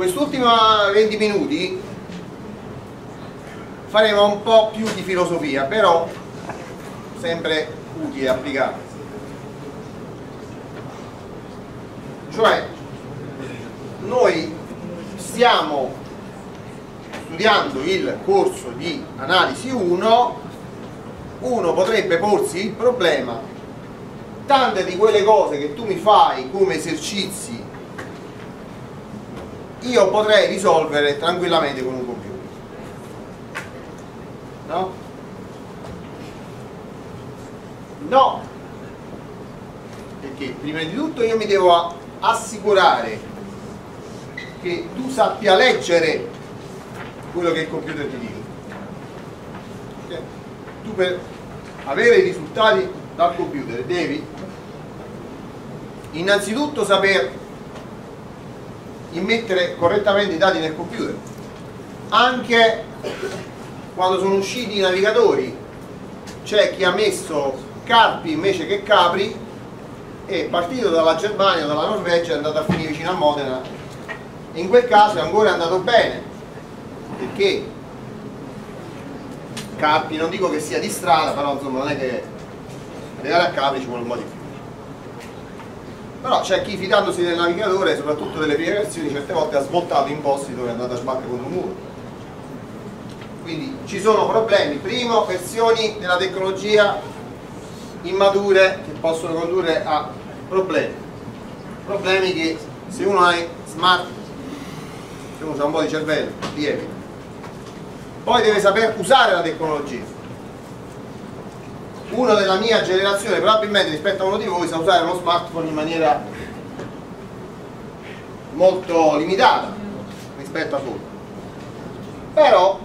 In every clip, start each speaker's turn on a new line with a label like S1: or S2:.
S1: Quest'ultimo 20 minuti faremo un po' più di filosofia, però sempre utile applicare. Cioè, noi stiamo studiando il corso di analisi 1, uno potrebbe porsi il problema, tante di quelle cose che tu mi fai come esercizi io potrei risolvere tranquillamente con un computer. No? no! Perché prima di tutto io mi devo assicurare che tu sappia leggere quello che il computer ti dice. Tu per avere i risultati dal computer devi innanzitutto saper immettere correttamente i dati nel computer. Anche quando sono usciti i navigatori c'è chi ha messo carpi invece che capri e partito dalla Germania, dalla Norvegia è andato a finire vicino a Modena. In quel caso è ancora andato bene perché Capri non dico che sia di strada però insomma non è che arrivare a Capri ci vuole un po' di più però c'è chi fidandosi del navigatore soprattutto delle prime versioni certe volte ha svoltato in posti dove è andato a sbattere contro un muro. Quindi ci sono problemi. Primo versioni della tecnologia immature che possono condurre a problemi. Problemi che se uno ha smart se uno ha un po' di cervello li poi deve saper usare la tecnologia uno della mia generazione probabilmente rispetto a uno di voi sa usare uno smartphone in maniera molto limitata rispetto a tutti però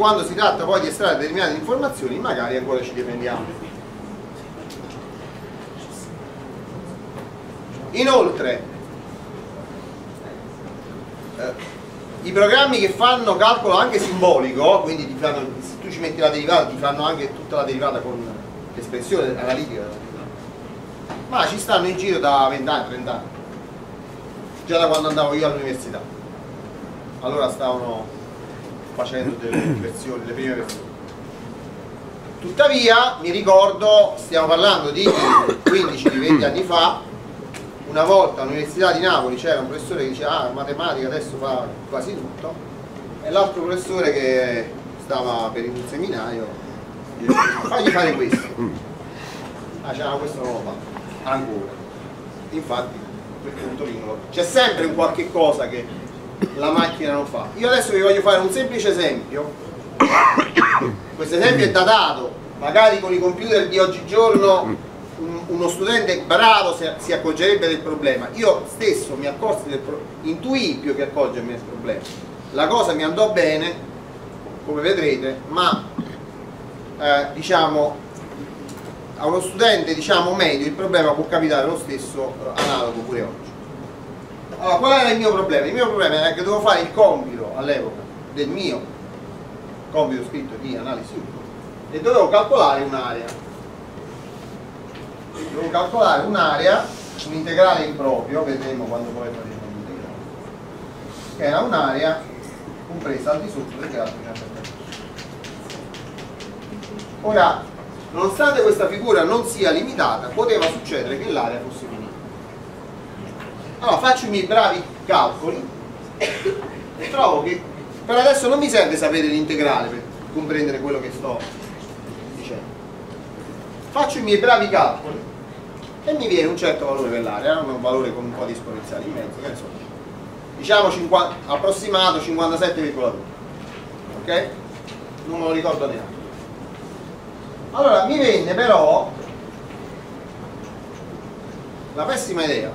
S1: quando si tratta poi di estrarre determinate informazioni magari ancora ci difendiamo. Inoltre eh, i programmi che fanno calcolo anche simbolico, quindi ti fanno, se tu ci metti la derivata ti fanno anche tutta la derivata con l'espressione analitica, ma ci stanno in giro da 20 anni, 30 anni, già da quando andavo io all'università. Allora stavano facendo delle versioni, le prime versioni. Tuttavia mi ricordo, stiamo parlando di 15-20 anni fa, una volta all'Università di Napoli c'era un professore che diceva ah, matematica adesso fa quasi tutto. E l'altro professore che stava per il seminario diceva fagli fare questo. Ah c'era lo fa ancora. Infatti quel punto lì c'è sempre un qualche cosa che la macchina non fa. Io adesso vi voglio fare un semplice esempio. Questo esempio è datato magari con i computer di oggigiorno uno studente bravo si accorgerebbe del problema. Io stesso mi accorsi del problema intuì più che accorgermi del problema. La cosa mi andò bene come vedrete ma eh, diciamo a uno studente diciamo medio il problema può capitare lo stesso eh, analogo pure oggi. Allora qual era il mio problema? il mio problema era che dovevo fare il compito all'epoca del mio compito scritto di analisi 1 e dovevo calcolare un'area devo calcolare un'area, un integrale improprio, vedremo quando poi faremo l'integrale, che era un'area compresa al di sotto del grado di Ora, nonostante questa figura non sia limitata, poteva succedere che l'area fosse finita. Allora faccio i miei bravi calcoli e trovo che per adesso non mi serve sapere l'integrale per comprendere quello che sto dicendo. Faccio i miei bravi calcoli e mi viene un certo valore per l'area, un valore con un po' di esponenziali in mezzo, che ne diciamo 50, approssimato 57,2 ok? non me lo ricordo neanche. Allora mi venne però la pessima idea.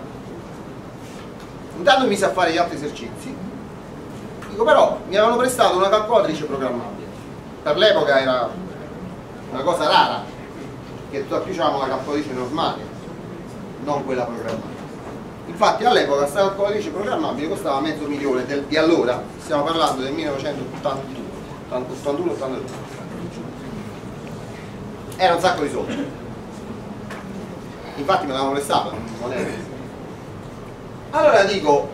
S1: Intanto mi sa fare gli altri esercizi. Dico però mi avevano prestato una calcolatrice programmabile. Per l'epoca era una cosa rara che tutti avevamo la calcolatrice normale non quella programmata. Infatti all'epoca questa calcolatrice programmabile costava mezzo milione del, di allora, stiamo parlando del 1981, 81, 82. Era un sacco di soldi. Infatti me l'avevano prestata, non era. allora dico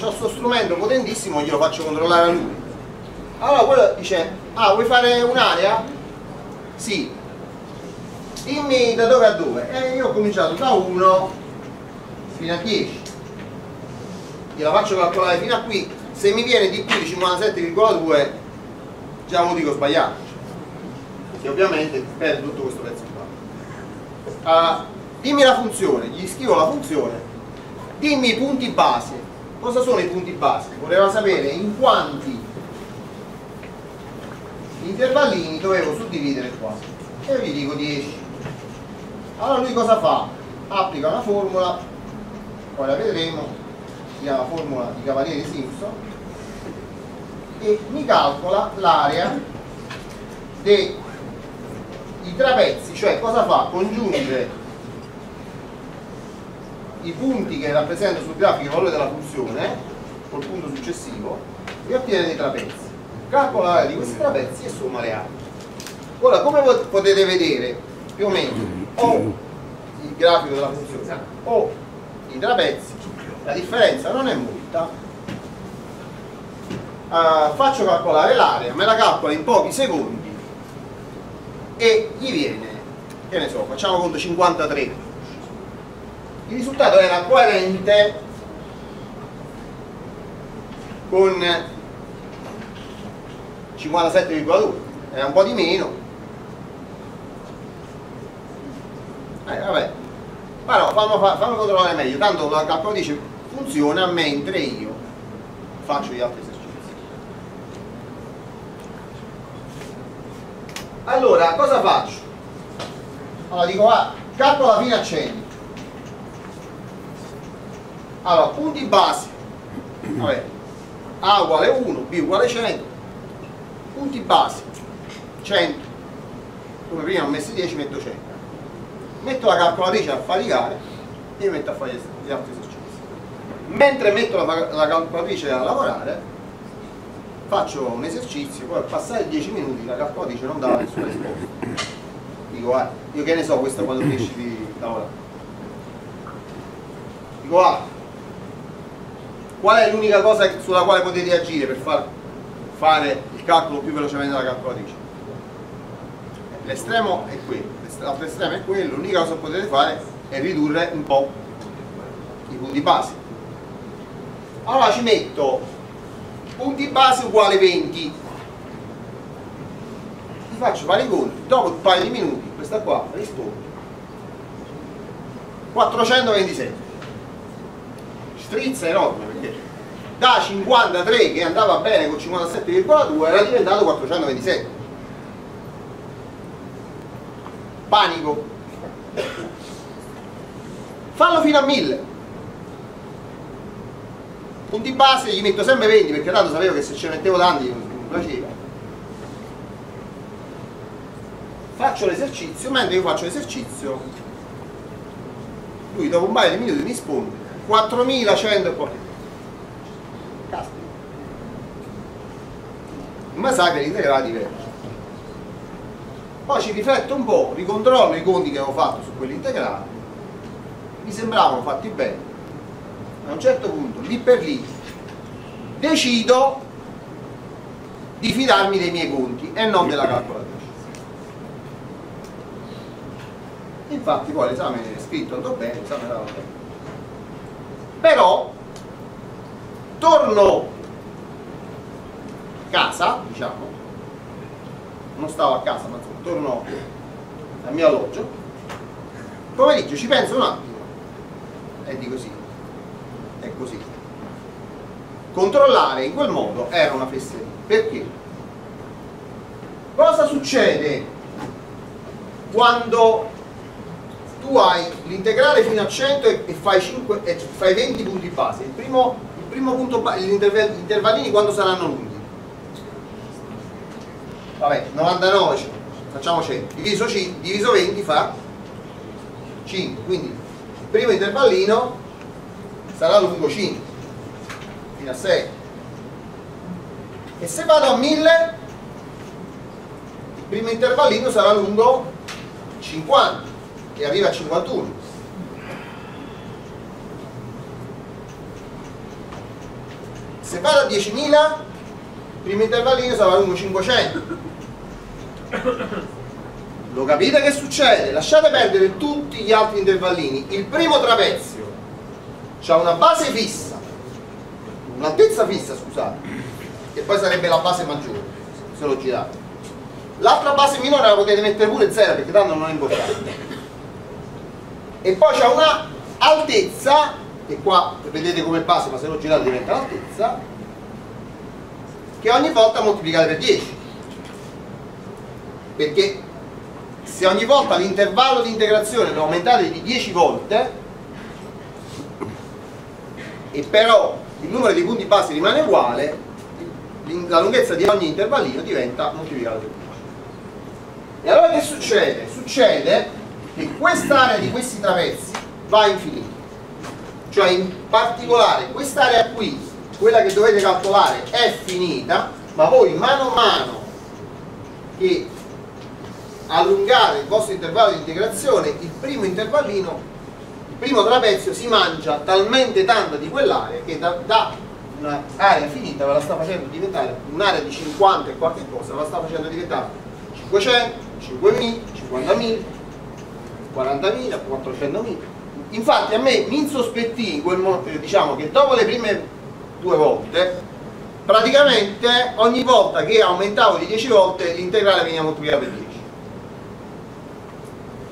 S1: ho questo strumento potentissimo glielo faccio controllare a lui allora quello dice ah vuoi fare un'area? sì dimmi da dove a dove. E io ho cominciato da 1 fino a 10 gliela faccio calcolare fino a qui. Se mi viene di più di 57,2 già lo dico sbagliato. Che ovviamente perde tutto questo pezzo qua. Uh, dimmi la funzione gli scrivo la funzione. Dimmi i punti base. Cosa sono i punti base? voleva sapere in quanti intervallini dovevo suddividere qua. E gli dico 10 allora lui cosa fa? applica una formula poi la vedremo si chiama formula di Cavalieri Simpson e mi calcola l'area dei trapezzi cioè cosa fa? congiungere i punti che rappresentano sul grafico il valore della funzione col punto successivo e ottiene dei trapezzi calcola l'area di questi trapezzi e somma le aree ora come potete vedere più o meno o il grafico della funzione o i trapezzi la differenza non è molta. Uh, faccio calcolare l'area me la calcola in pochi secondi e gli viene che ne so facciamo conto 53 il risultato era coerente con 57,2 era un po' di meno eh, vabbè. Però fammi, fammi controllare meglio. Tanto la calcolatrice funziona mentre io faccio gli altri esercizi. Allora cosa faccio? allora dico ah, calcola fino a 100 allora punti base. Vabbè. A uguale 1 B uguale 100 punti base. 100 come prima ho messo 10 metto 100 metto la calcolatrice a faticare e mi metto a fare gli altri esercizi. Mentre metto la, la calcolatrice a lavorare faccio un esercizio poi passare 10 minuti la calcolatrice non dà nessuna risposta. Dico guarda io che ne so questa quando riesci di lavorare? Dico guarda qual è l'unica cosa sulla quale potete agire per far fare il calcolo più velocemente della calcolatrice? L'estremo è quello l'altro estremo è quello, l'unica cosa che potete fare è ridurre un po' i punti base. Allora ci metto punti base uguale 20. Vi faccio fare i conti, dopo un paio di minuti, questa qua risponde 427. Strizza enorme perché da 53 che andava bene con 57,2 era diventato 427 panico. Fallo fino a 1000 punti base gli metto sempre 20 perché tanto sapevo che se ce ne mettevo tanti mi piaceva faccio l'esercizio mentre io faccio l'esercizio lui dopo un paio di minuti mi risponde 4100 e poi. Caspita. Ma sa che l'integrale diverge poi ci rifletto un po', ricontrollo i conti che avevo fatto su quell'integrale, mi sembravano fatti bene. A un certo punto, lì per lì, decido di fidarmi dei miei conti e non della calcolatrice. Infatti poi l'esame è scritto andò bene, l'esame era bene. Però torno a casa, diciamo, non stavo a casa, ma insomma, torno al mio alloggio, pomeriggio ci penso un attimo e dico sì, è così. Controllare in quel modo era una fesseria. Perché? Cosa succede quando tu hai l'integrale fino a 100 e fai, 5, e fai 20 punti base? Il primo, il primo punto, gli intervallini quando saranno lunghi? vabbè 99 facciamo 100 diviso, C, diviso 20 fa 5 quindi il primo intervallino sarà lungo 5 fino a 6 e se vado a 1000 il primo intervallino sarà lungo 50 e arriva a 51 se vado a 10.000 il primo intervallino sarà lungo 500 lo capite che succede? lasciate perdere tutti gli altri intervallini. Il primo trapezio ha una base fissa un'altezza fissa scusate che poi sarebbe la base maggiore se lo girate. L'altra base minore la potete mettere pure 0 perché tanto non è importante. E poi c'è una altezza che qua vedete come base ma se lo girate diventa l'altezza che ogni volta moltiplicate per 10 perché se ogni volta l'intervallo di integrazione lo aumentate di 10 volte e però il numero di punti base rimane uguale la lunghezza di ogni intervallino diventa moltiplicata per 10 e allora che succede? succede che quest'area di questi traversi va infinita cioè in particolare quest'area qui quella che dovete calcolare è finita ma voi mano a mano che allungare il vostro intervallo di integrazione il primo intervallino il primo trapezio si mangia talmente tanta di quell'area che da, da un'area finita ve la sta facendo diventare un'area di 50 e qualche cosa ve la sta facendo diventare 500, 5.000, 50.000 40.000, 400.000 infatti a me mi insospettì in quel momento diciamo che dopo le prime due volte praticamente ogni volta che aumentavo di 10 volte l'integrale veniva moltiplicato per 10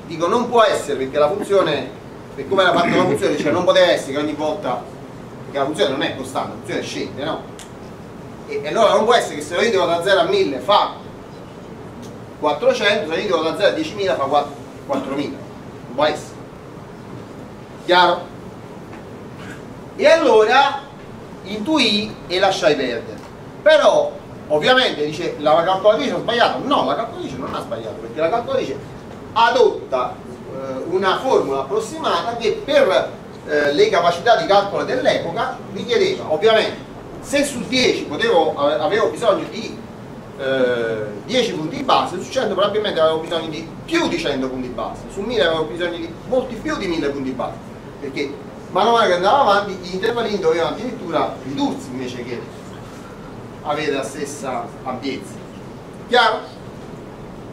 S1: dico non può essere perché la funzione per come era fatta la funzione cioè non poteva essere che ogni volta perché la funzione non è costante, la funzione scende no? e, e allora non può essere che se lo io da 0 a 1000 fa 400 se io da 0 a 10.000 fa 4.000 non può essere chiaro? e allora intuì e lasciai perdere però ovviamente dice la calcolatrice ha sbagliato no la calcolatrice non ha sbagliato perché la calcolatrice adotta eh, una formula approssimata che per eh, le capacità di calcolo dell'epoca richiedeva ovviamente se su 10 potevo, avevo bisogno di eh, 10 punti base, su 100 probabilmente avevo bisogno di più di 100 punti base, su 1000 avevo bisogno di molti più di 1000 punti base, perché man mano che andavo avanti gli intervallini dovevano addirittura ridursi invece che avere la stessa ampiezza. Chiaro?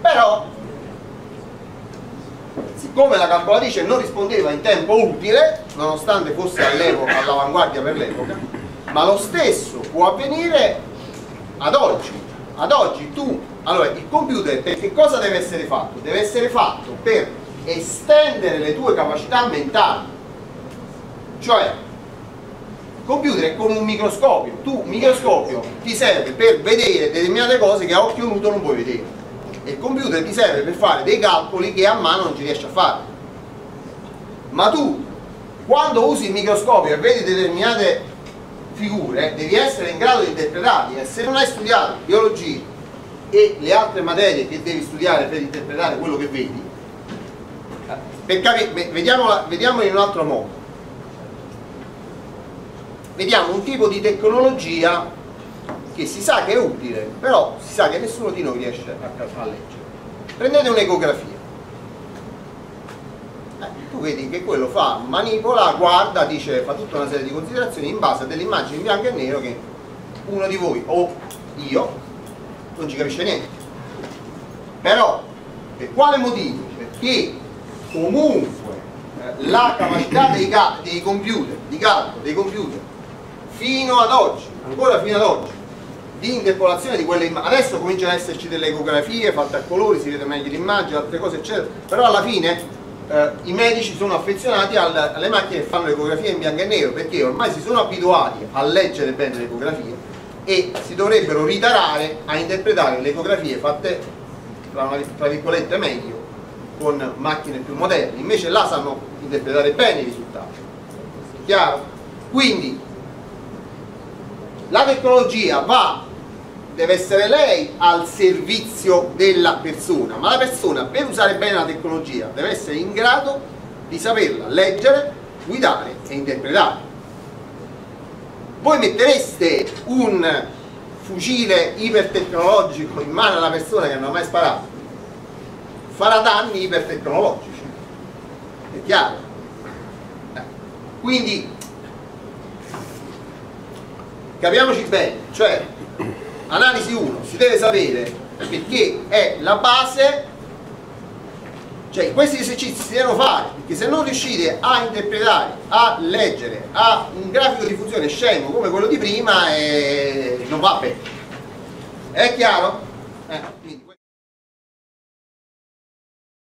S1: Però siccome la calcolatrice non rispondeva in tempo utile, nonostante fosse all'avanguardia per l'epoca, ma lo stesso può avvenire ad oggi. Ad oggi tu, allora il computer per che cosa deve essere fatto? Deve essere fatto per estendere le tue capacità mentali. Cioè, il computer è come un microscopio. Tu, un microscopio, ti serve per vedere determinate cose che a occhio nudo non puoi vedere e il computer ti serve per fare dei calcoli che a mano non ci riesci a fare. Ma tu quando usi il microscopio e vedi determinate figure devi essere in grado di interpretarli e se non hai studiato biologia e le altre materie che devi studiare per interpretare quello che vedi vediamola, vediamola in un altro modo. Vediamo un tipo di tecnologia che si sa che è utile, però si sa che nessuno di noi riesce a, leggere. Prendete un'ecografia. Eh, tu vedi che quello fa, manipola, guarda, dice, fa tutta una serie di considerazioni in base a delle immagini in bianco e nero che uno di voi o io non ci capisce niente. Però, per quale motivo? Perché comunque eh, la capacità dei, dei computer, di calcolo dei computer, fino ad oggi, ancora fino ad oggi, di interpolazione di quelle immagini. Adesso cominciano ad esserci delle ecografie fatte a colori, si vede meglio l'immagine, altre cose eccetera, però alla fine eh, i medici sono affezionati al, alle macchine che fanno l'ecografia in bianco e nero perché ormai si sono abituati a leggere bene le ecografie e si dovrebbero ritarare a interpretare le ecografie fatte tra virgolette meglio con macchine più moderne invece là sanno interpretare bene i risultati chiaro? quindi la tecnologia va deve essere lei al servizio della persona, ma la persona per usare bene la tecnologia deve essere in grado di saperla leggere, guidare e interpretare. Voi mettereste un fucile ipertecnologico in mano a una persona che non ha mai sparato, farà danni ipertecnologici, è chiaro? Quindi capiamoci bene, cioè analisi 1 si deve sapere perché è la base cioè questi esercizi si devono fare perché se non riuscite a interpretare, a leggere, a un grafico di funzione scemo come quello di prima eh, non va bene è chiaro?